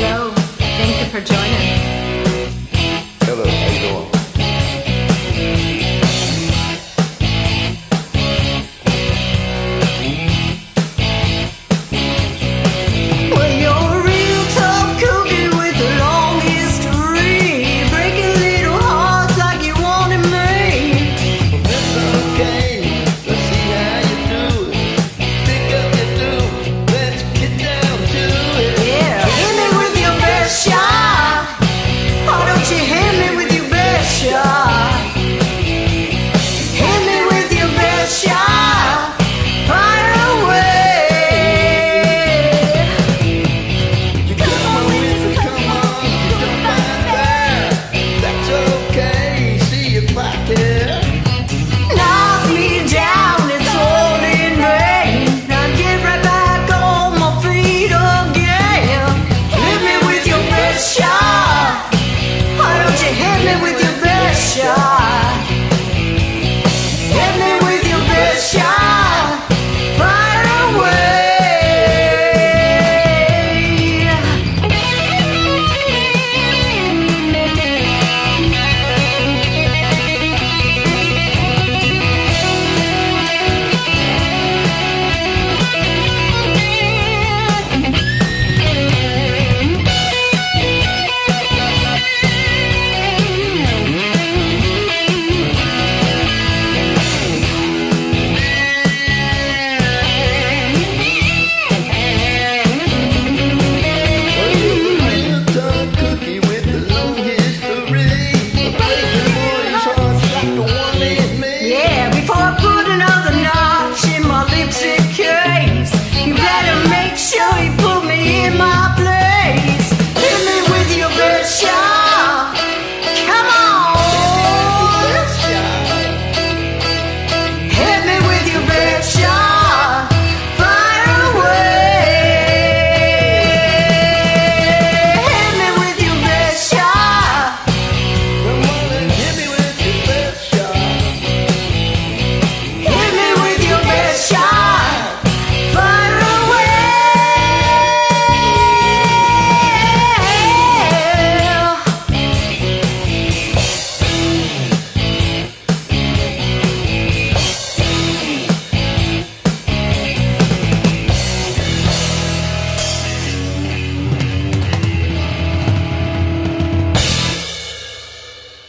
Hello. Thank you for joining.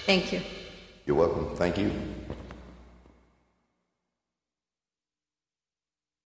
Thank you. You're welcome. Thank you.